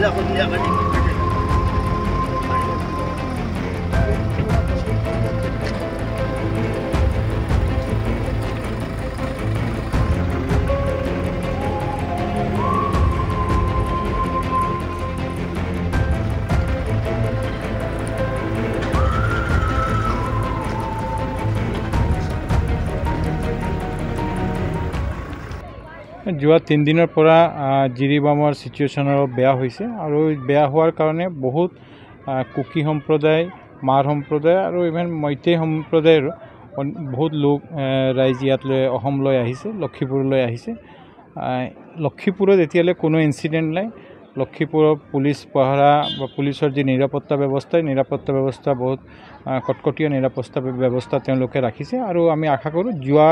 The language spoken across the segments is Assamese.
laro niya kanina. যোৱা তিনিদিনৰ পৰা জিৰিবামৰ ছিটুৱেশ্যন অলপ বেয়া হৈছে আৰু বেয়া হোৱাৰ কাৰণে বহুত কুকি সম্প্ৰদায় মাৰ সম্প্ৰদায় আৰু ইভেন মৈতেই সম্প্ৰদায়ৰ বহুত লোক ৰাইজ ইয়াতলৈ অসমলৈ আহিছে লক্ষীপুৰলৈ আহিছে। আহ, লক্ষীপুৰত এতিয়ালৈ কোনো ইনচিডেণ্ট নাই। লক্ষীপুৰৰ পুলিচ পহৰা বা পুলিচৰ যি নিৰাপত্তা ব্যৱস্থা, এই নিৰাপত্তা ব্যৱস্থা বহুত কটকটীয়া নিৰাপত্তা ব্য- ব্যৱস্থা তেওঁলোকে ৰাখিছে আৰু আমি আশা কৰোঁ যোৱা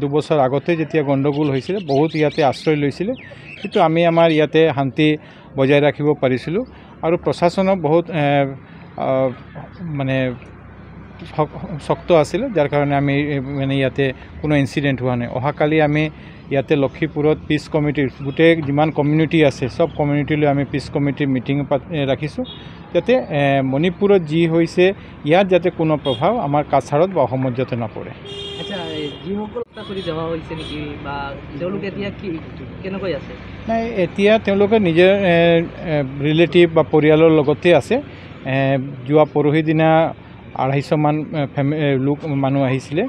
দুবছৰ আগতে যেতিয়া গণ্ডগোল হৈছিলে, বহুত ইয়াতে আশ্ৰয় লৈছিলে, কিন্তু আমি আমাৰ ইয়াতে শান্তি বজাই ৰাখিব পাৰিছিলোঁ আৰু প্ৰশাসনক বহুত মানে শক্ত আছিলে যাৰ কাৰণে আমি মানে ইয়াতে কোনো ইনচিডেণ্ট হোৱা নাই। অহাকালি আমি ইয়াতে লক্ষীপুৰত পিচ কমিটিৰ গোটেই যিমান কমিউনিটি আছে চব কমিউনিটিলৈ আমি পিচ কমিটিৰ মিটিং পাত ৰাখিছোঁ। যাতে মণিপুৰত যি হৈছে ইয়াত যাতে কোনো প্ৰভাৱ আমাৰ কাছাৰত বা অসমত যাতে নপৰে। নাই এতিয়া তেওঁলোকে নিজৰ ৰিলেটিভ বা পৰিয়ালৰ লগতে আছে। যোৱা পৰহি দিনা আঢ়াইশমান ফেমি লোক মানুহ আহিছিলে।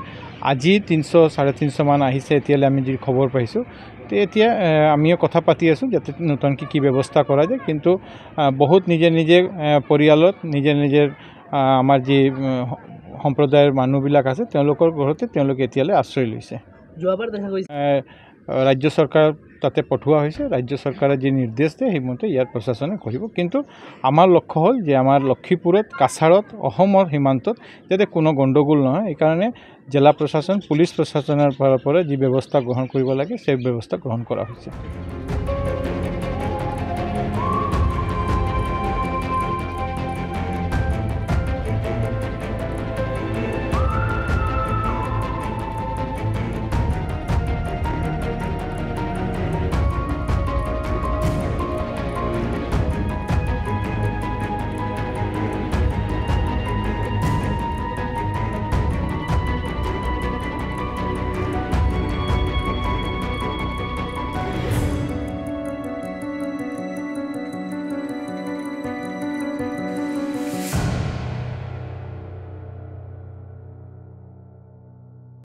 আজি তিনিশ চাৰে তিনিশমান আহিছে এতিয়ালৈ আমি যি খবৰ পাইছোঁ। তো এতিয়া আমিও কথা পাতি আছোঁ যাতে নতুনকৈ কি ব্যৱস্থা কৰা যায়। কিন্তু বহুত নিজে নিজে পৰিয়ালত নিজে নিজে আমাৰ যি সম্প্ৰদায়ৰ মানুহবিলাক আছে তেওঁলোকৰ ঘৰতে তেওঁলোকে এতিয়ালৈ আশ্ৰয় লৈছে। যোৱাবাৰ সরকার ৰাজ্য চৰকাৰ তাতে পঠোৱা হৈছে। ৰাজ্য চৰকাৰে যি নিৰ্দেশ দিয়ে সেইমতে ইয়ার প্ৰশাসনে কৰিব। কিন্তু আমাৰ লক্ষ্য হ'ল যে আমাৰ লক্ষীপুৰত, কাছাৰত, অসমৰ সীমান্তত যাতে কোনো গণ্ডগোল নহয়। এইকাৰণে জিলা প্ৰশাসন, পুলিচ প্ৰশাসনৰ প্রশাসনের পৰা যি ব্যৱস্থা গ্ৰহণ কৰিব লাগে, সেই ব্যৱস্থা গ্ৰহণ কৰা হৈছে।